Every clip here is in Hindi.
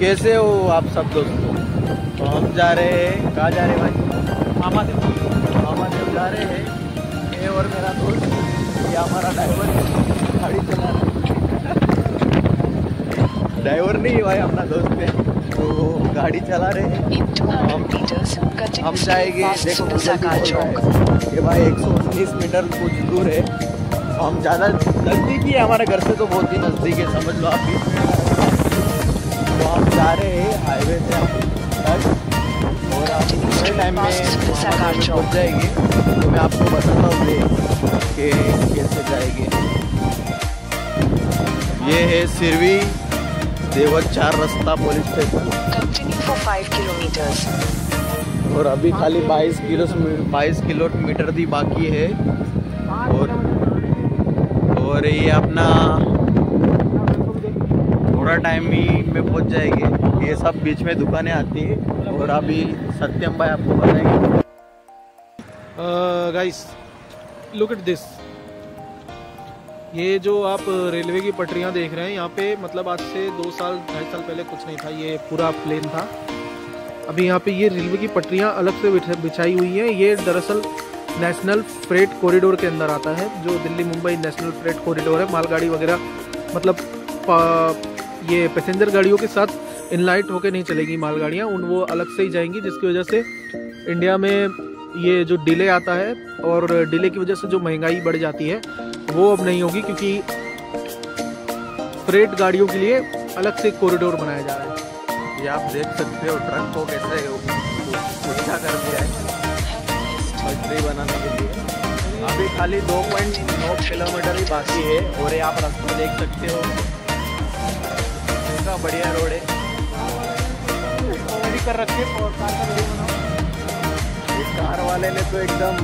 कैसे हो आप सब दोस्तों? तो हम जा रहे हैं कहाँ जा रहे हैं भाई? मामा देव मामा देव जा रहे हैं। ये और मेरा दोस्त ये हमारा ड्राइवर। गाड़ी चला रहा है। ड्राइवर नहीं भाई अपना दोस्त है। तो गाड़ी चला रहे हैं। हम- जाएँगे past देखो the मुझे Saka भी बोल Chowk. रहा है। कि भाई 119 मीटर कुछ दूर है। हम ज़्यादा नज़दीक ही है हमारे घर से तो बहुत ही नज़दीक है समझ लो आप भी। तो हम जा रहे हैं हाईवे से और आप थोड़े टाइम में पहुँच जाएँगे तो मैं आपको बताता हूँ कि कैसे जाएँगे। ये है सिरवी देवत चार रास्ता पुलिस स्टेशन Continue for 5 और अभी खाली 22 किलो 22 किलोमीटर दी बाकी है। और और ये अपना थोड़ा टाइम ही में पहुँच जाएँगे। ये सब बीच में दुकानें आती है और अभी सत्यम भाई आपको बताएँगे। गाइस लुक एट दिस ये जो आप रेलवे की पटरियाँ देख रहे हैं, यहाँ पे मतलब आज से दो साल, ढाई साल पहले कुछ नहीं था, ये पूरा प्लेन था। अभी यहाँ पे ये रेलवे की पटरियाँ अलग से बिछाई हुई हैं। ये दरअसल नेशनल फ्रेट कॉरिडोर के अंदर आता है, जो Delhi Mumbai national freight corridor है। मालगाड़ी वगैरह मतलब ये पैसेंजर गाड़ियों के साथ इनलाइट होके नहीं चलेगी मालगाड़ियाँ, उन वो अलग से ही जाएँगी, जिसकी वजह से इंडिया में ये जो डिले आता है और डिले की वजह से जो महँगाई बढ़ जाती है, वो अब नहीं होगी, क्योंकि फ्रेट गाड़ियों के लिए अलग से कॉरिडोर बनाया जा रहा है। ये आप देख सकते हो, ट्रक को कैसे ऊँचा कर दिया है। बनाने के लिए। अभी खाली 2.9 किलोमीटर ही बाकी है, और ये आप रास्ता देख सकते हो। इतना बढ़िया रोड है। कर रखे और का कार वाले ने तो एकदम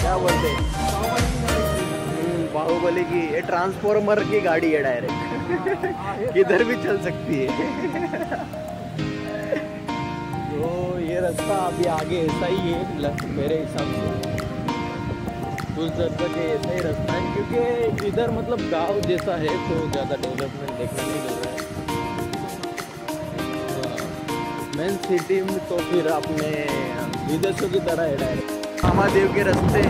क्या बोलते हम्म, बाहुबली की ये ट्रांसफॉर्मर की गाड़ी है डायरेक्ट किधर भी चल सकती है। तो ये रास्ता अभी आगे ऐसा ही है मेरे हिसाब से। कुछ देर तक ऐसा ही रास्ता है क्योंकि इधर मतलब गाँव जैसा है तो ज़्यादा डेवलपमेंट देखने नहीं मिल रहा है। मेन सिटी में तो फिर अपने विदेशों की तरह है डायरेक्ट महादेव के रास्ते।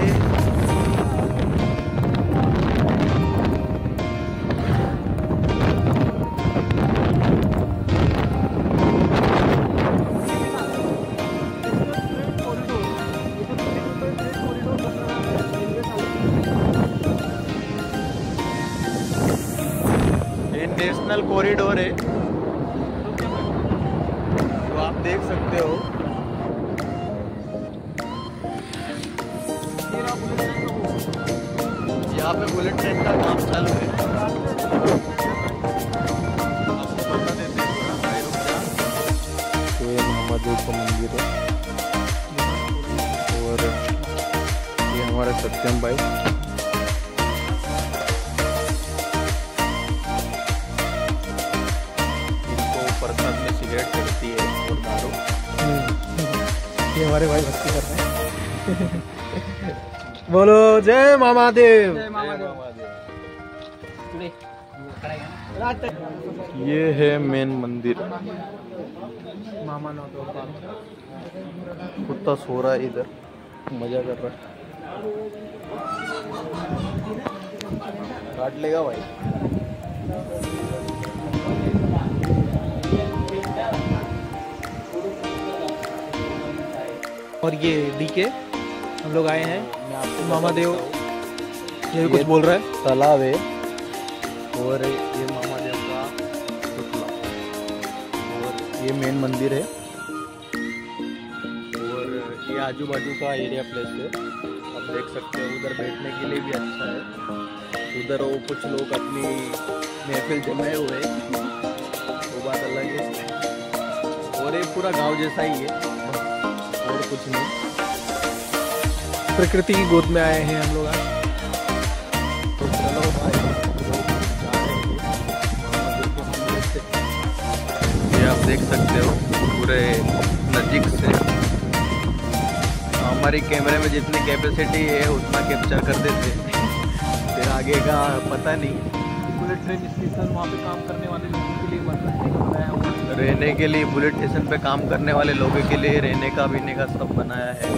हैं नेशनल कॉरिडोर है। देख सकते हो। यहाँ पे बुलेट ट्रेन का काम चालू है। तो मंदिर है। और ये हमारे सत्यम भाई। हमारे भाई भक्ति कर रहे हैं। बोलो जय मामा देव ये है मेन मंदिर। मामा कुत्ता सो रहा है इधर। मज़ा कर रहा है। काट लेगा भाई। और ये डीके हम लोग आए हैं। मैं आपको मामा देव। ये कुछ बोल रहा है? तालाब है और ये मामा देव का पुतला। और ये मेन मंदिर है। और ये आजू बाजू का एरिया प्लेस है। आप देख सकते हो उधर बैठने के लिए भी अच्छा है। उधर वो कुछ लोग अपनी महफिल जमाए हुए हैं। वो बात अलग है और ये पूरा गाँव जैसा ही है। और कुछ नहीं। प्रकृति की गोद में आए हैं हम लोग आज। तो चलो भाई। ये आप देख सकते हो, पूरे नज़दीक से। हमारी कैमरे में जितनी कैपेसिटी है, उतना कैप्चर कर देते फिर आगे का पता नहीं। बुलेट ट्रेन स्टेशन वहाँ पे काम करने वाले लोगों के लिए बनाया है। रहने के लिए बुलेट स्टेशन पे काम करने वाले लोगों के लिए रहने का पीने का सब बनाया है।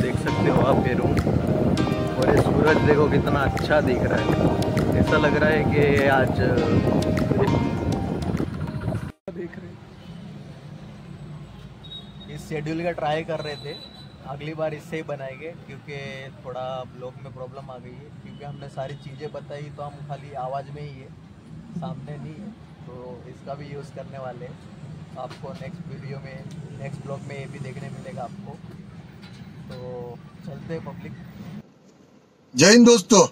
देख सकते हो आप ये रूम और ये सूरज देखो कितना अच्छा दिख रहा है। ऐसा लग रहा है कि आज देख रहे इस शेड्यूल का ट्राई कर रहे थे। अगली बार इससे ही बनाएँगे, क्योंकि थोड़ा ब्लॉग में प्रॉब्लम आ गई है। क्योंकि हमने सारी चीज़ें बताई तो हम खाली आवाज़ में ही है, सामने नहीं है तो इसका भी यूज़ करने वाले हैं। आपको नेक्स्ट वीडियो में नेक्स्ट ब्लॉग में ये भी देखने मिलेगा आपको। तो चलते पब्लिक जय हिंद दोस्तों।